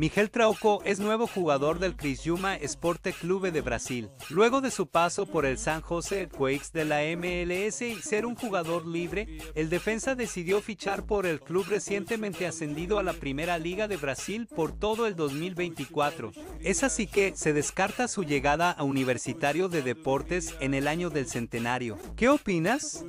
Miguel Trauco es nuevo jugador del Criciúma Esporte Clube de Brasil. Luego de su paso por el San José Quakes de la MLS y ser un jugador libre, el defensa decidió fichar por el club recientemente ascendido a la Primera Liga de Brasil por todo el 2024. Es así que se descarta su llegada a Universitario de Deportes en el año del centenario. ¿Qué opinas?